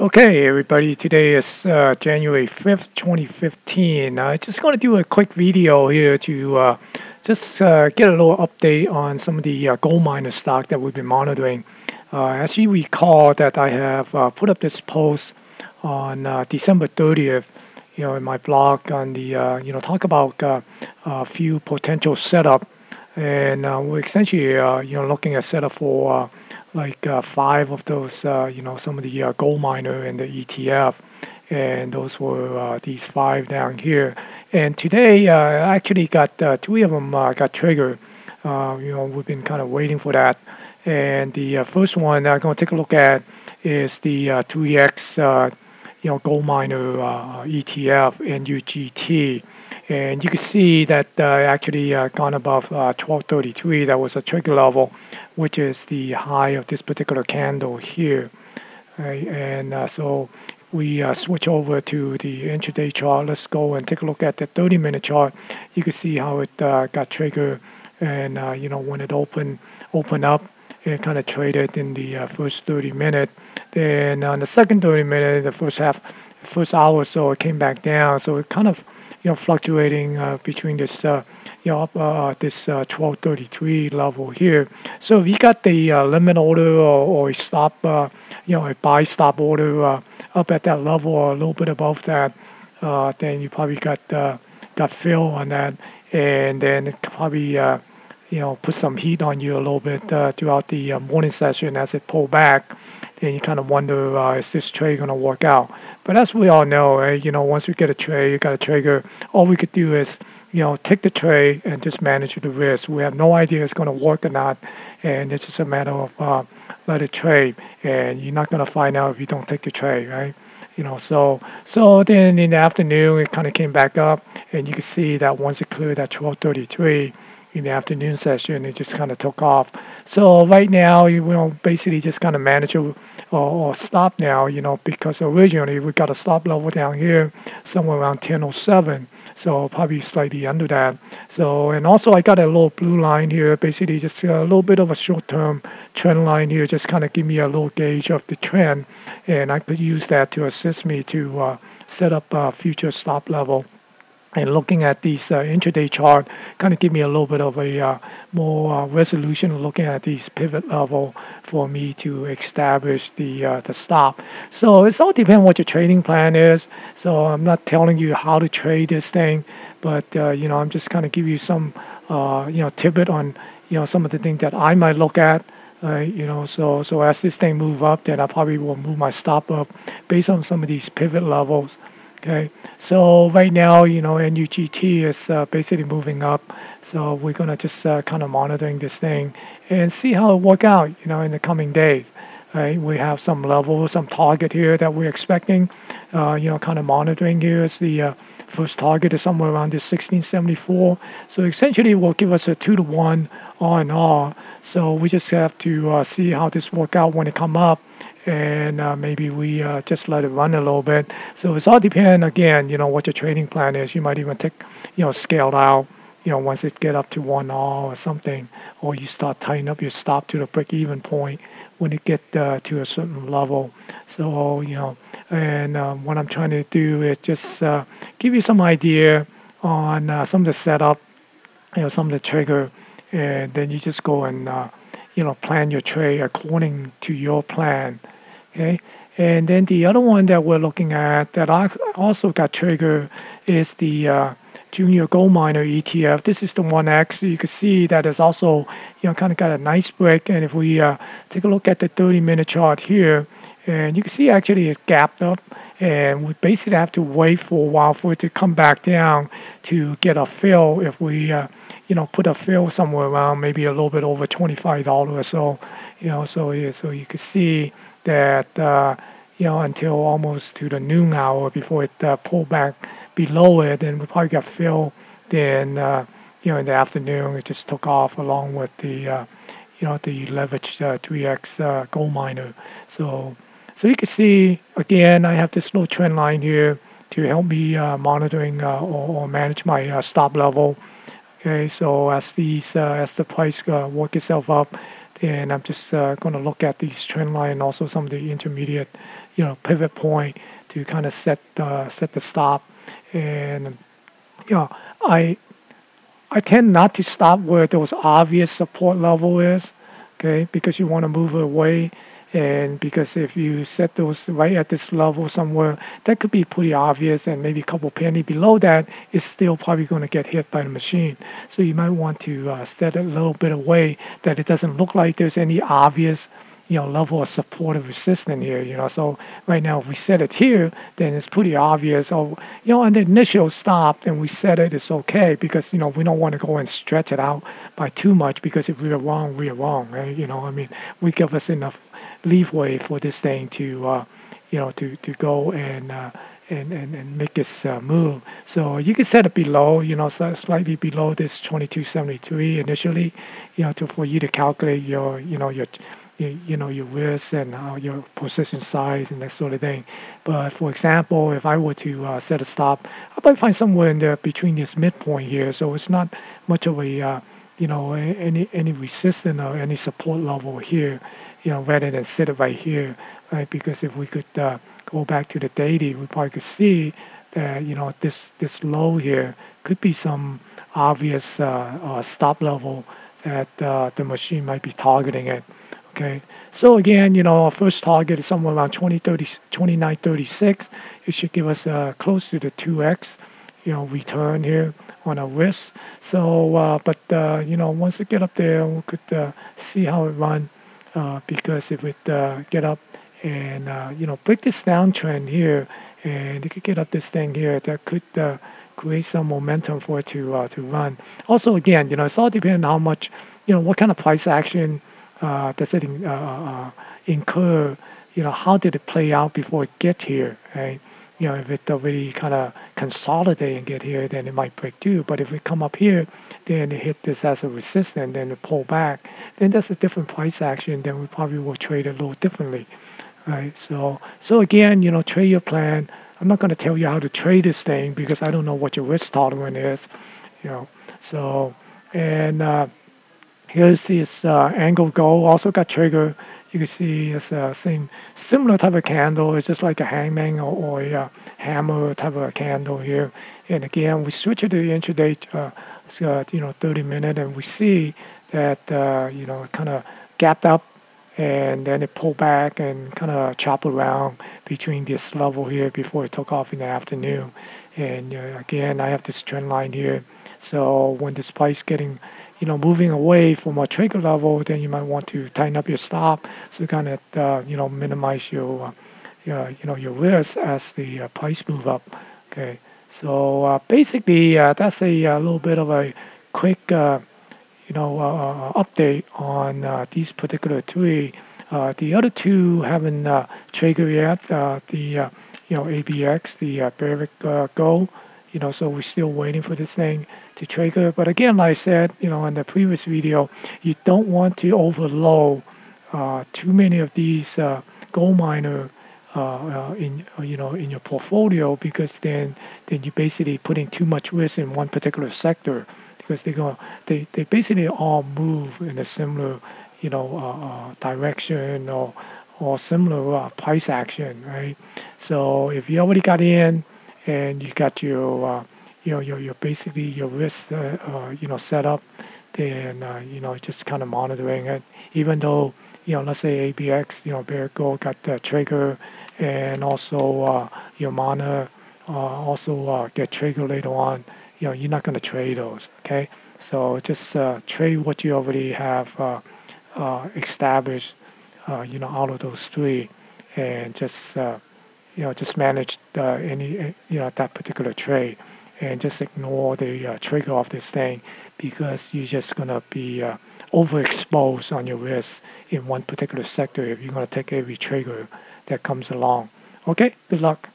Okay, everybody, today is uh, January 5th, 2015. I uh, just going to do a quick video here to uh, just uh, get a little update on some of the uh, gold miner stock that we've been monitoring. Uh, as you recall that I have put up this post on December 30th, you know, in my blog on the, you know, talk about a few potential setup. And we're essentially, you know, looking at setup for like uh, five of those, uh, you know, some of the uh, gold miner and the ETF, and those were uh, these five down here. And today, uh, I actually got uh, three of them got triggered. you know, we've been kind of waiting for that. And the first one I'm going to take a look at is the 2EX, you know, gold miner ETF, NUGT. And you can see that uh, actually uh, gone above uh, 1233. That was a trigger level, which is the high of this particular candle here. Right? And uh, so we uh, switch over to the intraday chart. Let's go and take a look at the 30-minute chart. You can see how it uh, got triggered, and you know when it opened opened up, it kind of traded in the first 30 minute. Then on the second 30 minute, the first half, first hour or so, it came back down. So it kind of you know, fluctuating uh, between this, uh, you know, uh, this uh, 1233 level here. So if you got the uh, limit order or, or a stop, uh, you know, a buy stop order up at that level or a little bit above that, then you probably got got fill on that, and then probably you know, put some heat on you a little bit uh, throughout the uh, morning session as it pulled back. Then you kind of wonder, uh, is this trade going to work out? But as we all know, right, you know, once we get a trade, you got a trigger, all we could do is, you know, take the trade and just manage the risk. We have no idea it's going to work or not, and it's just a matter of uh, let it trade, and you're not going to find out if you don't take the trade, right? you know so so then in the afternoon it kind of came back up and you can see that once it cleared at 1233 in the afternoon session. It just kind of took off. So right now, you know, basically just kind of manage or, or stop now, you know, because originally we got a stop level down here somewhere around 1007. So probably slightly under that. So, and also I got a little blue line here, basically just a little bit of a short-term trend line here, just kind of give me a little gauge of the trend. And I could use that to assist me to uh, set up a future stop level and looking at these uh, intraday chart kind of give me a little bit of a uh, more uh, resolution looking at these pivot level for me to establish the uh, the stop. So it's all depends what your trading plan is. So I'm not telling you how to trade this thing, but uh, you know I'm just kind of give you some uh, you know tidbit on you know some of the things that I might look at. you know, so so as this thing move up, then I probably will move my stop up based on some of these pivot levels. Okay, so right now, you know, NUGT is uh, basically moving up. So we're gonna just uh, kind of monitoring this thing and see how it work out, you know, in the coming days. Right, we have some level, some target here that we're expecting. Uh, you know, kind of monitoring here is the uh, first target is somewhere around this 1674. So essentially, it will give us a two to one on and all. So we just have to uh, see how this work out when it come up and uh, maybe we uh, just let it run a little bit. So it's all depend again, you know, what your trading plan is. You might even take, you know, scaled out, you know, once it get up to one all or something, or you start tightening up your stop to the break-even point when it get uh, to a certain level. So you know, and um, what I'm trying to do is just uh, give you some idea on uh, some of the setup, you know, some of the trigger, and then you just go and uh, you know, plan your trade according to your plan. Okay. And then the other one that we're looking at that I also got triggered is the uh, junior gold miner ETF. This is the one X. You can see that it's also, you know, kind of got a nice break. And if we uh, take a look at the 30 minute chart here, and you can see actually it's gapped up and we basically have to wait for a while for it to come back down to get a fill if we uh, you know put a fill somewhere around maybe a little bit over $25 or so you know so yeah, so you can see that uh, you know until almost to the noon hour before it uh, pulled back below it and we probably got fill then uh, you know in the afternoon it just took off along with the uh, you know the leveraged 3x uh, gold miner so so you can see, again, I have this little trend line here to help me uh, monitoring uh, or, or, manage my uh, stop level. Okay, so as these, uh, as the price uh, work itself up, then I'm just uh, going to look at these trend line and also some of the intermediate, you know, pivot point to kind of set uh, set the stop. And you know, I I tend not to stop where those obvious support level is, okay, because you want to move away and because if you set those right at this level somewhere, that could be pretty obvious, and maybe a couple penny below that is still probably going to get hit by the machine. So you might want to uh, set it a little bit away that it doesn't look like there's any obvious you know, level of supportive resistance here, you know. So right now, if we set it here, then it's pretty obvious. Oh, you know, on the initial stop, and we set it, it's okay because, you know, we don't want to go and stretch it out by too much because if we're wrong, we're wrong, right? You know, I mean, we give us enough leeway for this thing to, uh, you know, to, to go and, uh, and, and, and make this uh, move. So you can set it below, you know, so slightly below this 2273 initially, you know, to, for you to calculate your, you know, your you know your risk and your position size and that sort of thing. But for example, if I were to uh, set a stop, I might find somewhere in there between this midpoint here, so it's not much of a uh, you know any any resistance or any support level here, you know, rather than set it right here, right? Because if we could uh, go back to the daily, we probably could see that you know this this low here could be some obvious uh, uh, stop level that the machine might be targeting it. Okay, so again, you know, our first target is somewhere around 2030, 2936. It should give us uh, close to the 2x, you know, return here on our risk. So, uh, but, uh, you know, once we get up there, we could uh, see how it run uh, because if it uh, get up and, you know, break this downtrend here and it could get up this thing here, that could create some momentum for it to, to run. Also, again, you know, it's all depending on how much, you know, what kind of price action does it in, uh, uh, incur? You know, how did it play out before it get here? Right? You know, if it already kind of consolidate and get here, then it might break through. But if it come up here, then it hit this as a resistance, then it pull back, then that's a different price action. Then we probably will trade a little differently, right? So, so again, you know, trade your plan. I'm not going to tell you how to trade this thing because I don't know what your risk tolerance is, you know. So, and uh, Here's this uh, AngloGold, also got trigger. You can see it's the uh, same similar type of candle. It's just like a hangman or, or a uh, hammer type of candle here. And again, we switch it to the intraday, uh, uh, you know, 30 minute, and we see that uh, you know kind of gapped up, and then it pulled back and kind of chop around between this level here before it took off in the afternoon. And again, I have this trend line here. So when this price getting you know, moving away from a trigger level, then you might want to tighten up your stop so kind of, uh, you know, minimize your, uh, you know, your risk as the uh, price move up. Okay, so uh, basically uh, that's a, a, little bit of a quick, uh, you know, update on these particular three. the other two haven't triggered yet. the, you know, ABX, the uh, Barrick Gold you know, so we're still waiting for this thing to trigger. But again, like I said, you know, in the previous video, you don't want to overload uh, too many of these uh, gold miner uh, uh in uh, you know in your portfolio because then then you're basically putting too much risk in one particular sector because they go they they basically all move in a similar you know uh, direction or or similar price action, right? So if you already got in and you got your uh, you know your, your basically your risk uh, uh, you know set up then you know just kind of monitoring it. Even though you know let's say ABX you know Barrick Gold got the trigger and also your uh, also get trigger later on you know you're not going to trade those okay? So just trade what you already have established you know out of those three and just you know, just manage uh, any, uh, you know, that particular trade and just ignore the uh, trigger of this thing because you're just going to be uh, overexposed on your risk in one particular sector if you're going to take every trigger that comes along. Okay, good luck.